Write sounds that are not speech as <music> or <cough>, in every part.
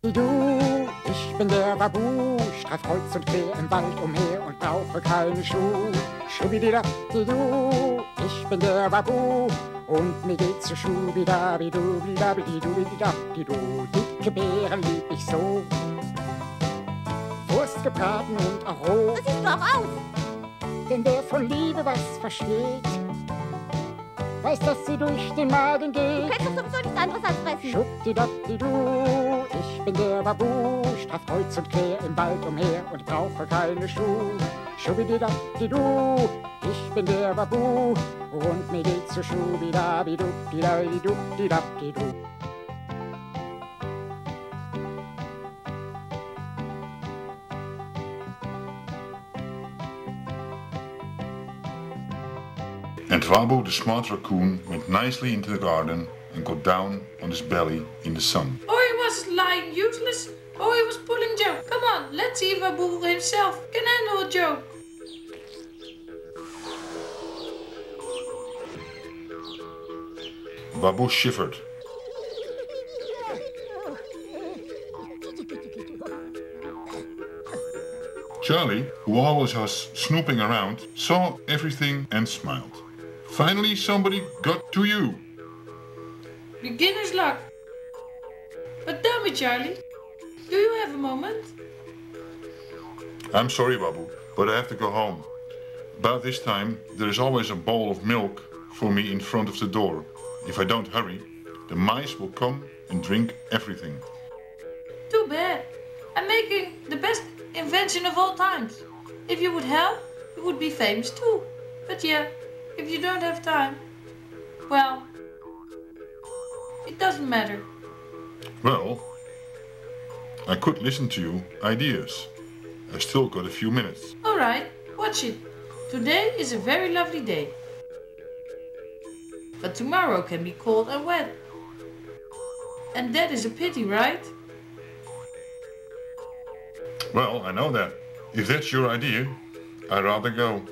Du, ich bin der Babu, streif kreuz und quer im Wald umher und brauche keine Schuh. Schubidida, du, ich bin der Babu und mir geht's so schubidabidu, bidabidu, bidabidu, dicke Beeren lieb ich so. Wurst gebraten und auch roh, Das siehst du auch aus. denn wer von Liebe was versteht, weiß, dass sie durch den Magen Du geht. kennst doch sowieso nichts anderes als fressen. Schubdidabidu, ich bin der Babu, straff kreuz und quer im Wald umher und brauche keine Schuh. Schubididabidu, ich bin der Babu und mir geht's so schubidabidu, didabidu, didabidu. And Wabu, the smart raccoon, went nicely into the garden and got down on his belly in the sun. Oh, he was lying useless, Oh, he was pulling Joe. Come on, let's see if Abu himself can handle a joke. Wabu shivered. Charlie, who always was snooping around, saw everything and smiled. Finally, somebody got to you. Beginner's luck. But tell me, Charlie, do you have a moment? I'm sorry, Wabu, but I have to go home. About this time, there is always a bowl of milk for me in front of the door. If I don't hurry, the mice will come and drink everything. Too bad. I'm making the best invention of all times. If you would help, you would be famous too. But yeah, if you don't have time, well, it doesn't matter. Well, I could listen to you ideas. I still got a few minutes. Alright, watch it. Today is a very lovely day. But tomorrow can be cold and wet. And that is a pity, right? Well, I know that. If that's your idea, I'd rather go.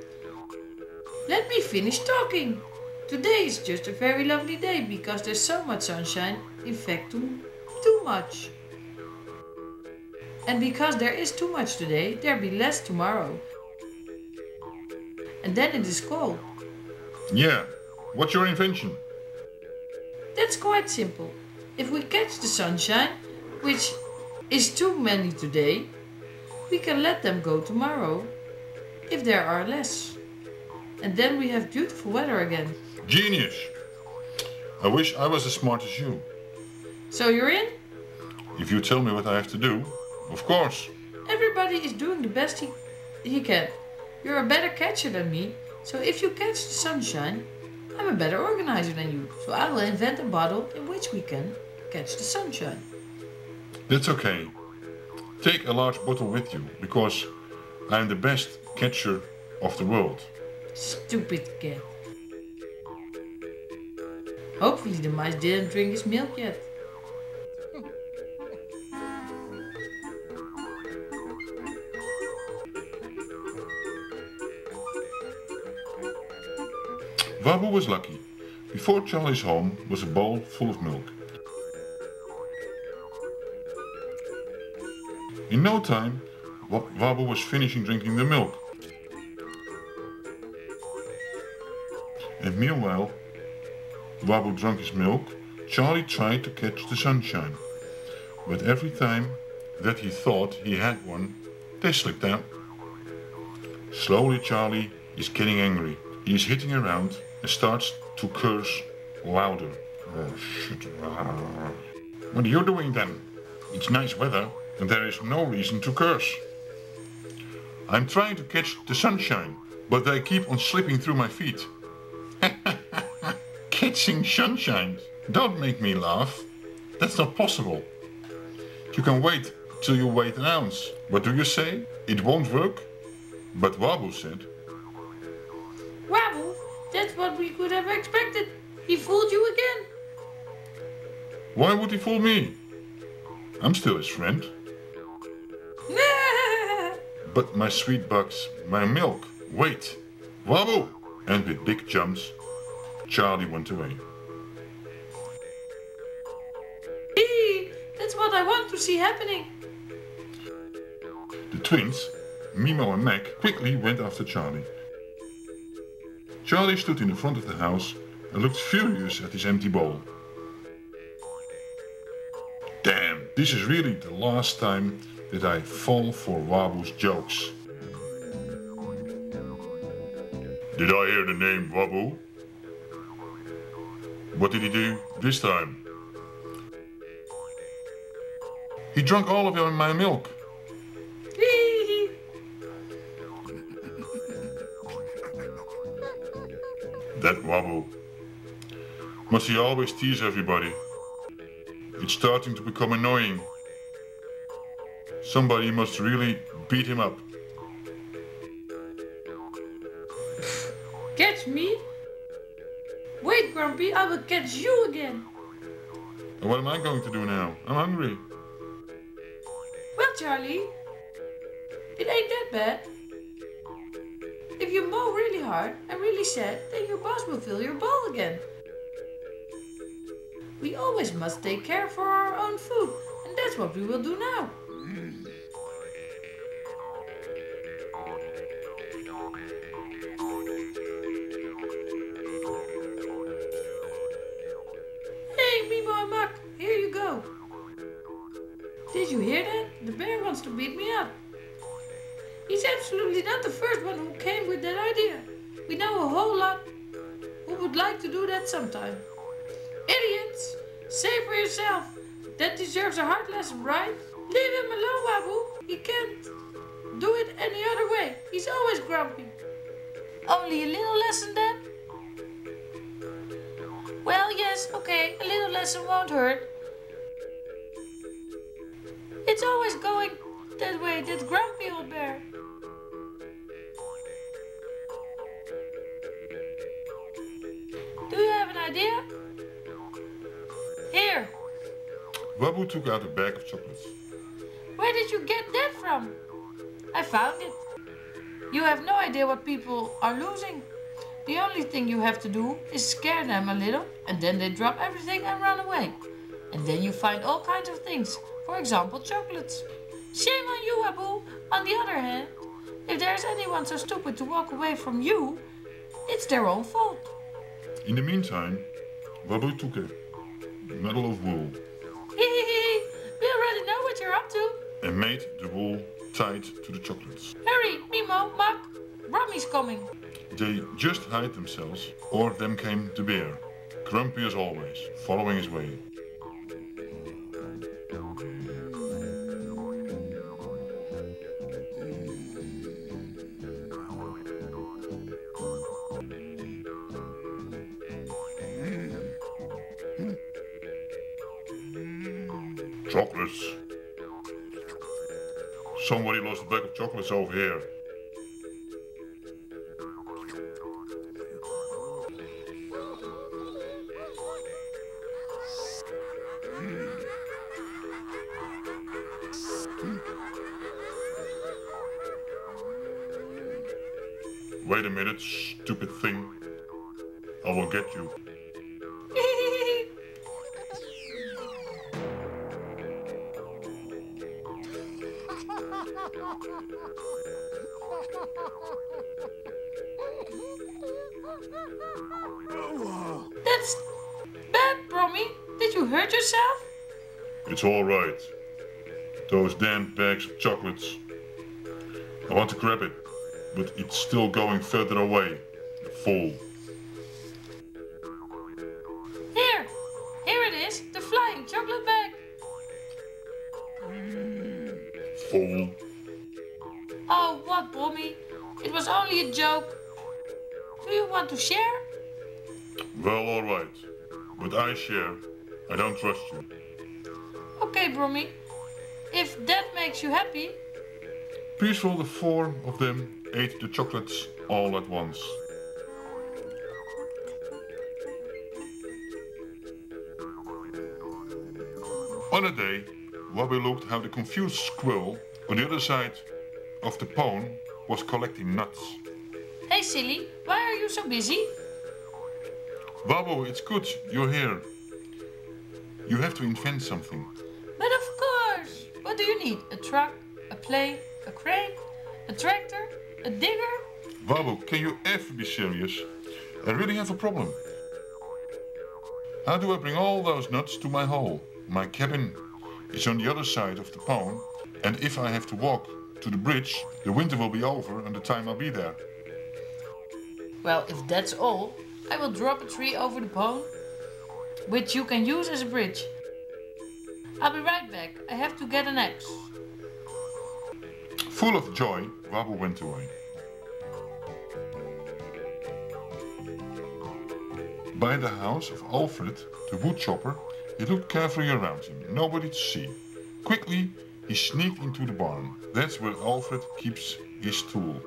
Let me finish talking. Today is just a very lovely day because there's so much sunshine, in fact, too, too much. And because there is too much today, there'll be less tomorrow. And then it is cold. Yeah, what's your invention? That's quite simple. If we catch the sunshine, which is too many today, we can let them go tomorrow if there are less. And then we have beautiful weather again. Genius! I wish I was as smart as you. So you're in? If you tell me what I have to do, of course. Everybody is doing the best he, he can. You're a better catcher than me, so if you catch the sunshine, I'm a better organizer than you. So I will invent a bottle in which we can catch the sunshine. That's okay. Take a large bottle with you, because I'm the best catcher of the world. Stupid cat. Hopefully the mice didn't drink his milk yet. Wabu was lucky. Before Charlie's home was a bowl full of milk. In no time, Wa- Wabu was finishing drinking the milk. And meanwhile, Wabu drank his milk, Charlie tried to catch the sunshine. But every time that he thought he had one, they slipped out. Slowly Charlie is getting angry. He is hitting around and starts to curse louder. Oh shit. What are you doing then? It's nice weather and there is no reason to curse. I'm trying to catch the sunshine, but they keep on slipping through my feet. Catching sunshine? Don't make me laugh. That's not possible. You can wait till you weigh an ounce. What do you say? It won't work? But Wabu said, Wabble, that's what we could have expected. He fooled you again. Why would he fool me? I'm still his friend. <laughs> But my sweet bugs, my milk, wait! Wabu! And with big jumps, Charlie went away. That's what I want to to see happening. The twins, Mimo and Mac, quickly went after Charlie. Charlie stood in the front of the house and looked furious at his empty bowl. Damn, this is really the last time that I fall for Wabu's jokes. Did I hear the name Wabu? What did he do this time? He drank all of my milk. <laughs> That wobble. Must he always tease everybody? It's starting to become annoying. Somebody must really beat him up. Catch me? I will catch you again. And what am I going to do now? I'm hungry. Well, Charlie, it ain't that bad. If you mow really hard and really sad, then your boss will fill your bowl again. We always must take care for our own food, and that's what we will do now. To beat me up. He's absolutely not the first one who came with that idea. We know a whole lot who would like to do that sometime. Idiots! Say for yourself. That deserves a hard lesson, right? Leave him alone, Wabu. He can't do it any other way. He's always grumpy. Only a little lesson then? Well, yes, okay, a little lesson won't hurt. It's always going that way, that grumpy old bear. Do you have an idea? Here, Wabu took out a bag of chocolates. where did you get that from? I found it. You have no idea what people are losing. The only thing you have to do is scare them a little, and then they drop everything and run away. And then you find all kinds of things, for example, chocolates. Shame on you, Abu. On the other hand, if there's anyone so stupid to walk away from you, it's their own fault. In the meantime, Wabu took a medal of wool we already know what you're up to. and made the wool tied to the chocolates. Hurry, Mimo, Mac, Brummy's coming. They just hide themselves, or then came the bear, grumpy as always, following his way. Over here. Wait a minute, stupid thing. I will get you. You hurt yourself? It's all right. Those damn bags of chocolates. I want to grab it, but it's still going further away. The fool. Here, here it is, the flying chocolate bag. Fool. Oh, what, Brummy? It was only a joke. Do you want to share? Well, all right. But I share. I don't trust you. Okay, Brummy. If that makes you happy, Peaceful, the four of them ate the chocolates all at once. On a day, Wabu looked how the confused squirrel on the other side of the pond was collecting nuts. hey silly, why are you so busy? Wabu, it's good you're here. You have to invent something. But of course. What do you need? A truck, a plane, a crane, a tractor, a digger? Wabu, can you ever be serious? I really have a problem. How do I bring all those nuts to my hole? My cabin is on the other side of the pond, and if I have to walk to the bridge, the winter will be over and the time I'll be there. Well, if that's all, I will drop a tree over the pond, which you can use as a bridge. I'll be right back. I have to get an axe. Full of joy, Wabu went away. By the house of Alfred, the woodchopper, he looked carefully around him. Nobody to see. Quickly, he sneaked into the barn. That's where Alfred keeps his tool.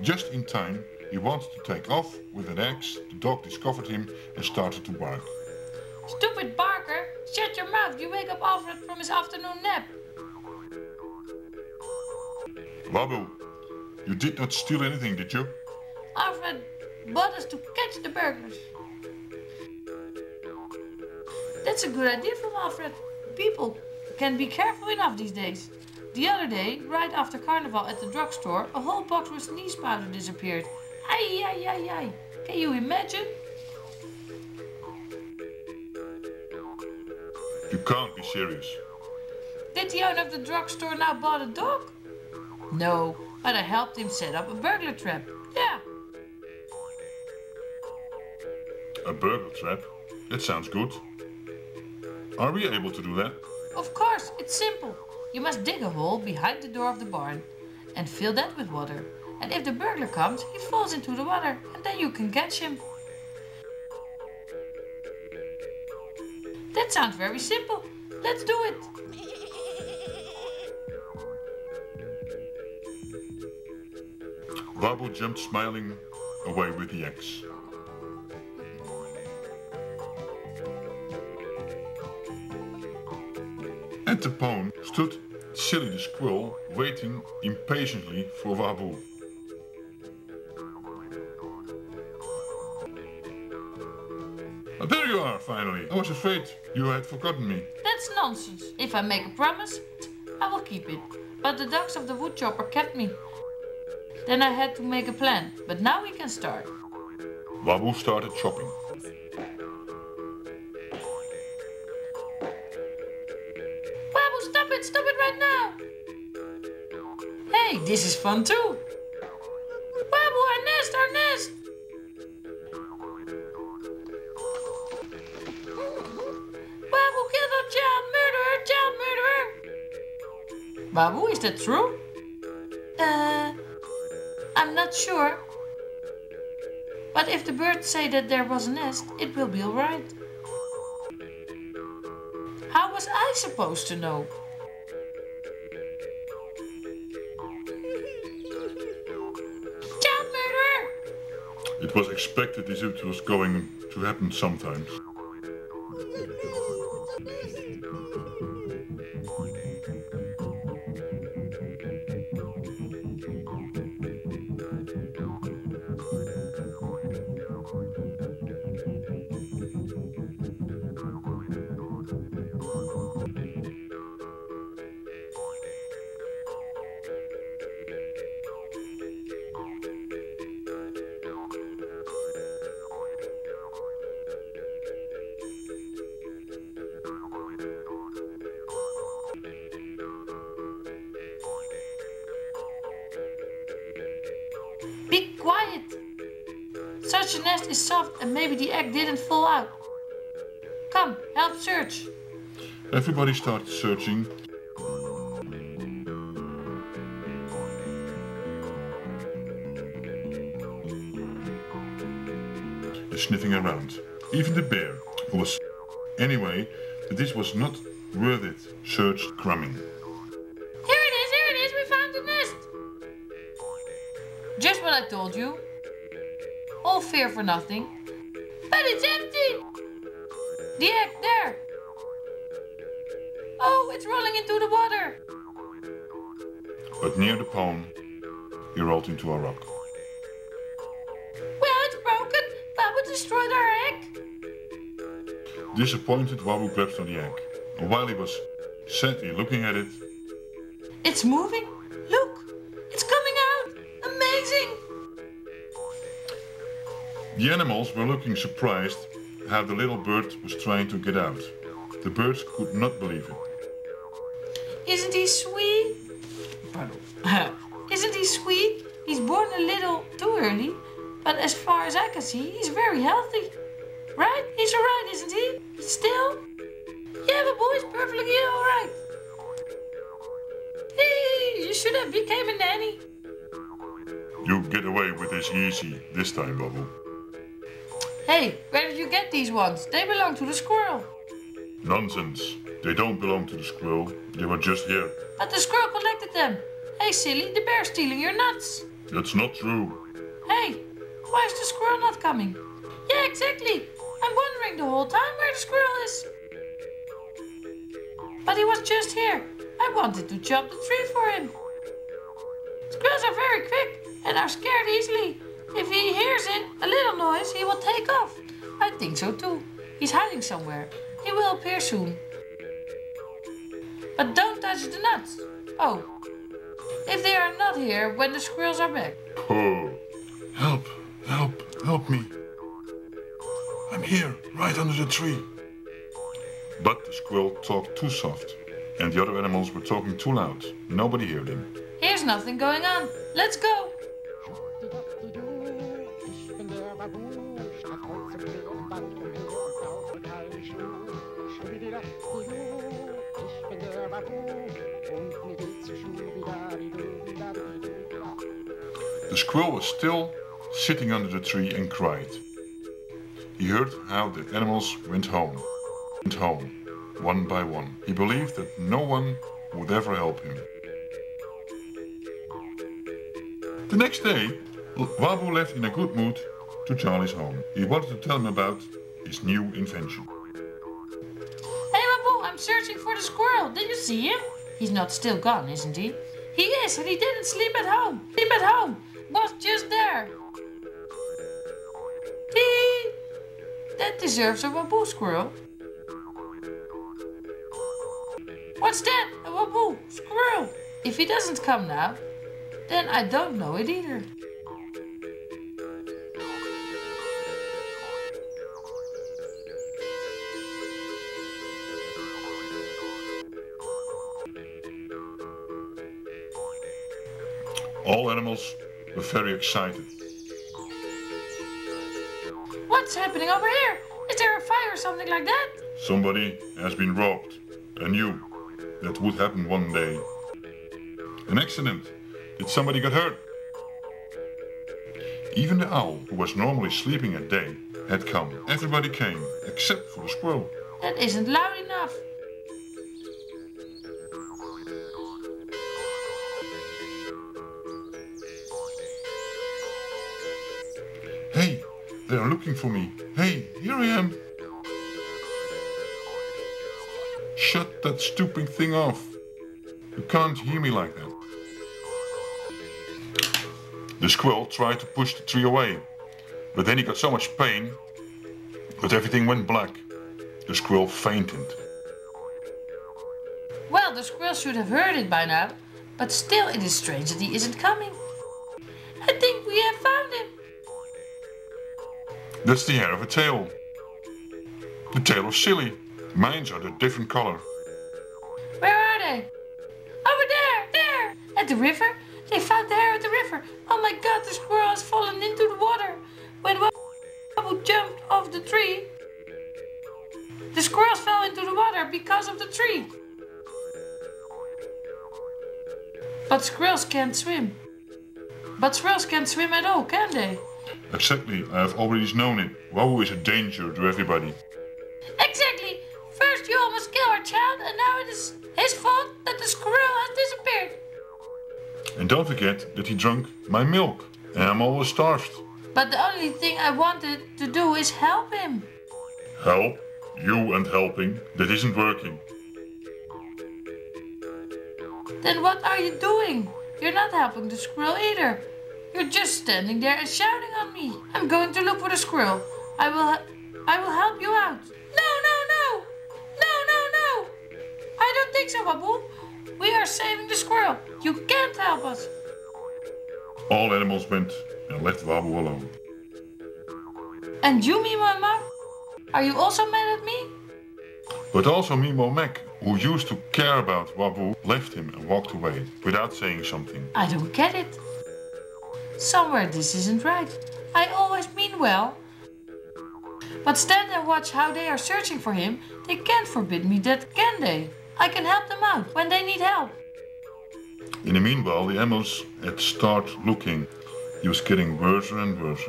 Just in time, he wanted to take off with an axe. The dog discovered him and started to bark. Stupid Barker! Shut your mouth! You wake up Alfred from his afternoon nap. Wabu, you did not steal anything, did you? Alfred bought us to catch the burglars. That's a good idea from Alfred. People can be careful enough these days. The other day, right after carnival at the drugstore, a whole box with sneeze powder disappeared. Ay, ay, ay, ay. Can you imagine? You can't be serious. Did the owner of the drugstore now bought a dog? No, but I helped him set up a burglar trap. Yeah. A burglar trap? That sounds good. Are we able to do that? Of course, it's simple. You must dig a hole behind the door of the barn and fill that with water. And if the burglar comes, he falls into the water and then you can catch him. That sounds very simple. Let's do it. Wabu jumped smiling away with the axe. At the pond stood Silly the squirrel waiting impatiently for Wabu. There you are, finally. I was afraid you had forgotten me. That's nonsense. If I make a promise, I will keep it. But the dogs of the woodchopper kept me. Then I had to make a plan. But now we can start. Wabu started chopping. Wabu, stop it! Stop it right now! Hey, this is fun too! Wabu, is that true? Uh, I'm not sure. But if the birds say that there was a nest, it will be alright. How was I supposed to know? Child murderer! It was expected as it was going to happen sometimes. Come, help search. Everybody started searching. And sniffing around. Even the bear, who was anyway, this was not worth it, searched crumbing. Here it is, here it is, we found the nest! Just what I told you. All fear for nothing. But it's empty! The egg, there! Oh, it's rolling into the water! But near the pond, he rolled into a rock. Well, it's broken! Baba destroyed our egg! Disappointed, Wabu grabbed on the egg. And while he was sadly looking at it. It's moving. Look, it's coming out. Amazing. The animals were looking surprised how the little bird was trying to get out. The birds could not believe it. Isn't he sweet? Pardon. Isn't he sweet? He's born a little too early, but as far as I can see, he's very healthy. Right? He's alright, isn't he? Still? Yeah, the boy's perfectly alright. Hey, you should have became a nanny. You get away with this easy this time, Bubble. Hey, where did you get these ones? They belong to the squirrel. Nonsense. They don't belong to the squirrel. They were just here. But the squirrel collected them. Hey, silly, the bear's stealing your nuts. That's not true. Hey, why is the squirrel not coming? Yeah, exactly. I'm wondering the whole time where the squirrel is. But he was just here. I wanted to chop the tree for him. Squirrels are very quick and are scared easily. If he hears it, a little noise, he will take off. I think so too. He's hiding somewhere. He will appear soon. But don't touch the nuts. Oh, if they are not here when the squirrels are back. Oh. Help, help, help me. I'm here, right under the tree. But the squirrel talked too soft, and the other animals were talking too loud. Nobody heard him. Here's nothing going on. Let's go. The squirrel was still sitting under the tree and cried. He heard how the animals went home, went home, one by one. He believed that no one would ever help him. The next day, Wabu left in a good mood to Charlie's home. He wanted to tell him about his new invention. Searching for the squirrel. Did you see him? He's not still gone, isn't he? He is, and he didn't sleep at home. Sleep at home. Was just there. Hee. That deserves a Babu squirrel. What's that? A Babu squirrel. If he doesn't come now, then I don't know it either. All animals were very excited. What's happening over here? Is there a fire or something like that? Somebody has been robbed. I knew that would happen one day. An accident. Did somebody get hurt? Even the owl, who was normally sleeping at day, had come. Everybody came, except for the squirrel. That isn't loud enough. They are looking for me. Hey, here I am. Shut that stupid thing off. You can't hear me like that. The squirrel tried to push the tree away, but then he got so much pain that everything went black. The squirrel fainted. Well, the squirrel should have heard it by now, but still it is strange that he isn't coming. I think we have found him. That's the hair of a tail. The tail of Silly. Mine's are a different color. Where are they? Over there, there, at the river. They found the hair at the river. Oh my god, the squirrel has fallen into the water. When Wabu jumped off the tree, the squirrels fell into the water because of the tree. But squirrels can't swim. But squirrels can't swim at all, can they? Exactly, I have already known it. Wabu is a danger to everybody. Exactly. First you almost kill our child, and now it is his fault that the squirrel has disappeared. And don't forget that he drank my milk. And I'm always starved. But the only thing I wanted to do is help him. Help? You and helping? That isn't working. Then what are you doing? You're not helping the squirrel either. You're just standing there and shouting on me. I'm going to look for the squirrel. I will I will help you out. No, no, no. No, no, no. I don't think so, Wabu. We are saving the squirrel. You can't help us. All animals went and left Wabu alone. And you, Mimo and Mac? Are you also mad at me? But also Mimo Mac, who used to care about Wabu, left him and walked away without saying something. I don't get it. Somewhere this isn't right. I always mean well. But stand and watch how they are searching for him. They can't forbid me that, can they? I can help them out when they need help. In the meanwhile, the animals had started looking. He was getting worse and worse.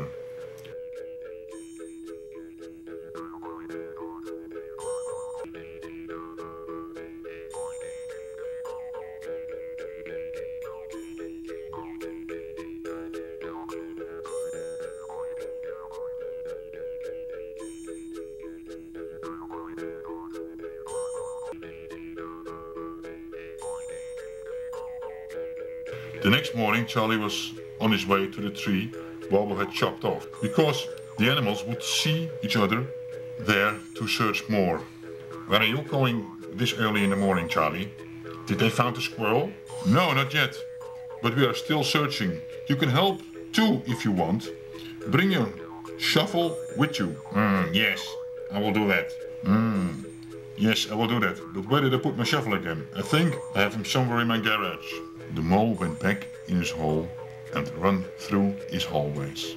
Morning, Charlie was on his way to the tree Wabu had chopped off because the animals would see each other there to search more. Where are you going this early in the morning, Charlie? Did they find the squirrel? No, not yet. But we are still searching. You can help too if you want. Bring your shovel with you. Mm, yes, I will do that. Mm, yes, I will do that. But where did I put my shovel again? I think I have him somewhere in my garage. The mole went back in his hole and run through his hallways.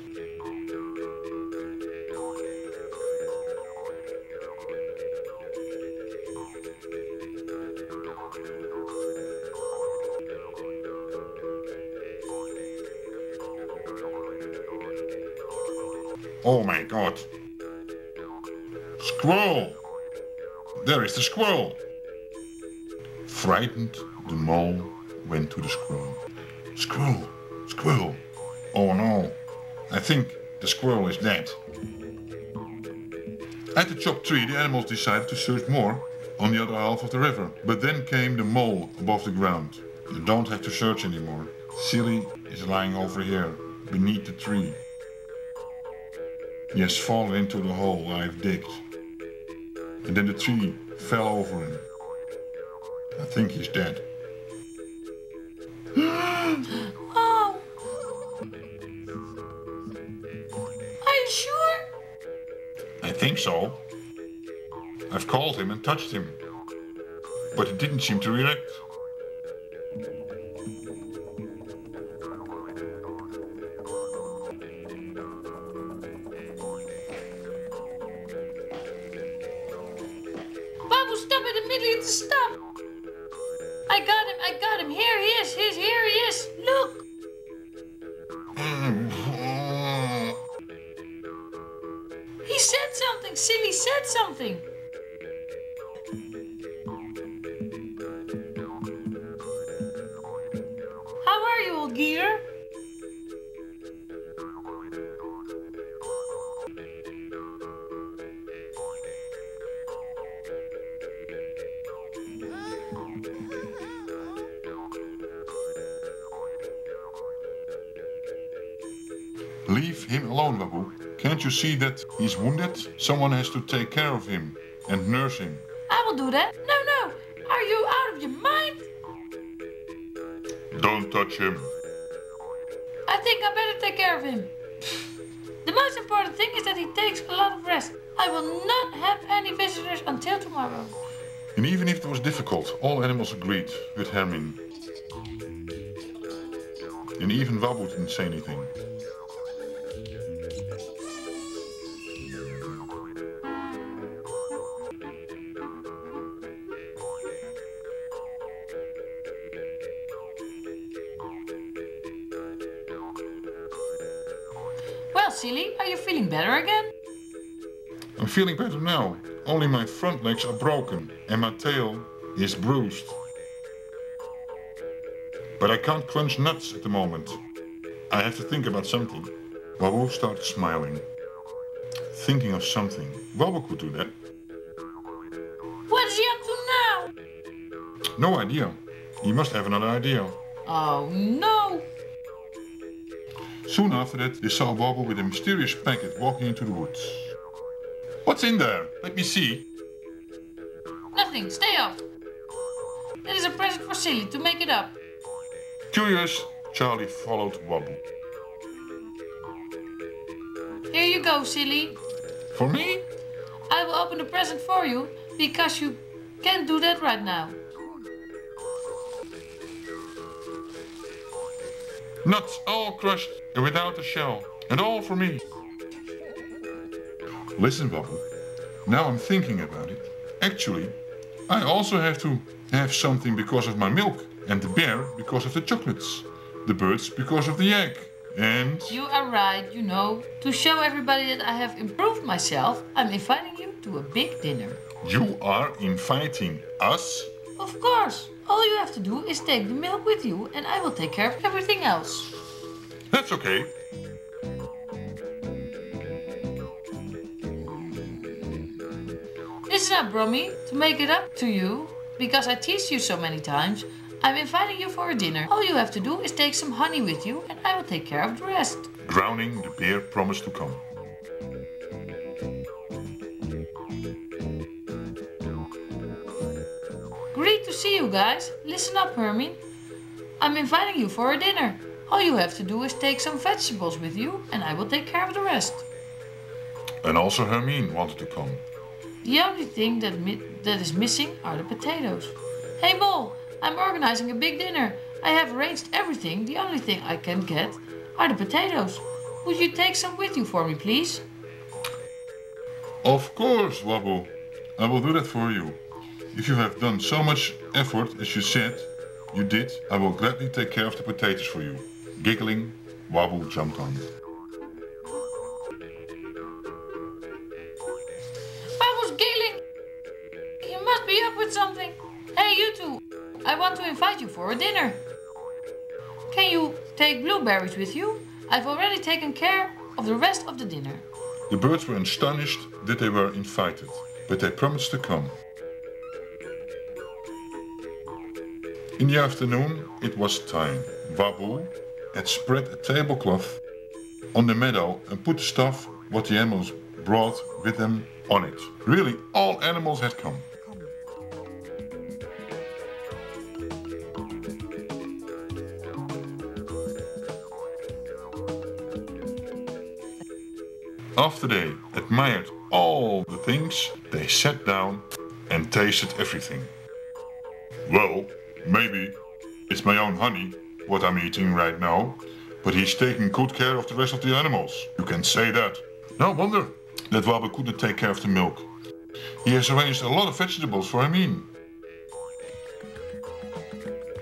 Oh my god! Squirrel! There is the squirrel! Frightened, the mole went to the squirrel. Squirrel! Squirrel! Oh no! I think the squirrel is dead. At the chopped tree, the animals decided to search more on the other half of the river. But then came the mole above the ground. You don't have to search anymore. Silly is lying over here, beneath the tree. He has fallen into the hole I've digged. And then the tree fell over him. I think he's dead. Touched him. But he didn't seem to react. Wabu, stop it immediately. Stop. I got him. I got him. Here he is. He's here he is. Look. <laughs> He said something. Silly said something. See that he's wounded? Someone has to take care of him and nurse him. I will do that. No, no. Are you out of your mind? Don't touch him. I think I better take care of him. The most important thing is that he takes a lot of rest. I will not have any visitors until tomorrow. And even if it was difficult, all animals agreed with Hermin. And even Wabu didn't say anything. Feeling better again? I'm feeling better now. Only my front legs are broken and my tail is bruised. But I can't crunch nuts at the moment. I have to think about something. Wabu started smiling. Thinking of something. Wabu could do that. What is he up to now? No idea. He must have another idea. Oh no! Soon after that, they saw Wabu with a mysterious packet walking into the woods. What's in there? Let me see. Nothing, stay off. That is a present for Silly to make it up. Curious, Charlie followed Wabble. Here you go, Silly. For me? I will open the present for you because you can't do that right now. Nuts all crushed and without a shell, and all for me. Listen, Wabble. Now I'm thinking about it. Actually, I also have to have something because of my milk, and the bear because of the chocolates, the birds because of the egg, and. You are right, you know. To show everybody that I have improved myself, I'm inviting you to a big dinner. You are inviting us? Of course. All you have to do is take the milk with you and I will take care of everything else. That's okay. Listen up, Brummy. To make it up to you, because I teased you so many times, I'm inviting you for a dinner. All you have to do is take some honey with you and I will take care of the rest. Drowning, the bear promised to come. Great to see you guys. Listen up, Hermine. I'm inviting you for a dinner. All you have to do is take some vegetables with you and I will take care of the rest. And also Hermine wanted to come. The only thing that, that is missing are the potatoes. Hey Mole, I'm organizing a big dinner. I have arranged everything. The only thing I can get are the potatoes. Would you take some with you for me, please? Of course, Wabble. I will do that for you. If you have done so much effort as you said you did, I will gladly take care of the potatoes for you. Giggling, Wabble jumped on. Babbel's giggling. You must be up with something. Hey, you two. I want to invite you for a dinner. Can you take blueberries with you? I've already taken care of the rest of the dinner. The birds were astonished that they were invited, but they promised to come. In the afternoon, it was time. Wabble had spread a tablecloth on the meadow and put the stuff what the animals brought with them on it. Really, all animals had come. After they admired all the things, they sat down and tasted everything. Well, maybe it's my own honey, what I'm eating right now, but he's taking good care of the rest of the animals. You can say that. No wonder that Wabbe couldn't take care of the milk. He has arranged a lot of vegetables for Hermine.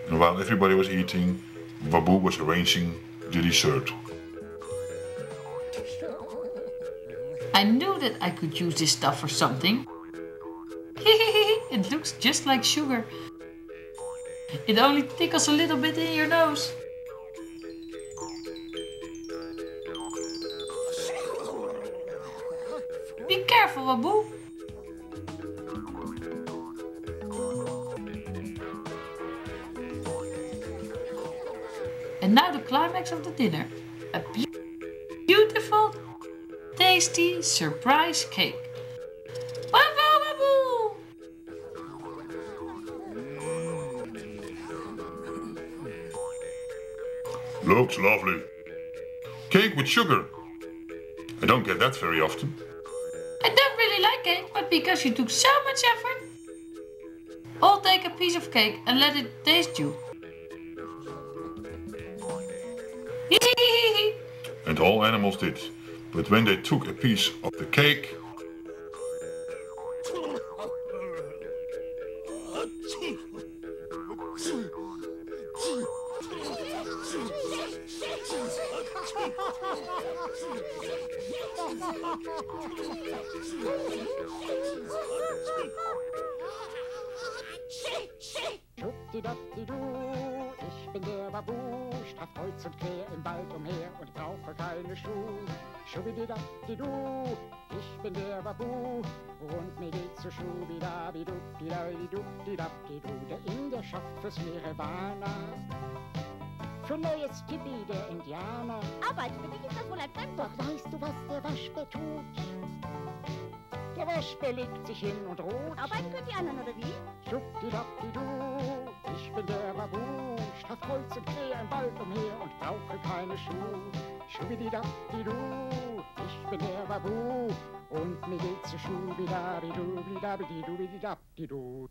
And while everybody was eating, Wabu was arranging the dessert. I knew that I could use this stuff for something. <laughs> it looks just like sugar. It only tickles a little bit in your nose. Be careful, Wabu. And now the climax of the dinner. A beautiful, tasty surprise cake. Looks lovely. Cake with sugar. I don't get that very often. I don't really like cake, but because you took so much effort, I'll take a piece of cake and let it taste you. And all animals did. But when they took a piece of the cake, Ich bin der Babu, straff kreuz und quer im Wald umher und brauche keine Schuh. Schubdidabbdidu, ich bin der Babu und mir geht zu Schubidabidubdidabidu, der Inder schafft fürs Nirvana. Für neues Tippi der Indianer. Arbeit, für dich ist das wohl ein Fremdwort. Doch weißt du, was der Waschbär tut? Der Waschbär legt sich hin und ruht. Arbeiten könnt die anderen, oder wie? Schubdidabbdidu, kreuz und quer im Wald umher und brauche keine Schuhe. Schubididabdidu, ich bin der Babu und mir geht's bidabdidu, bidabdidu.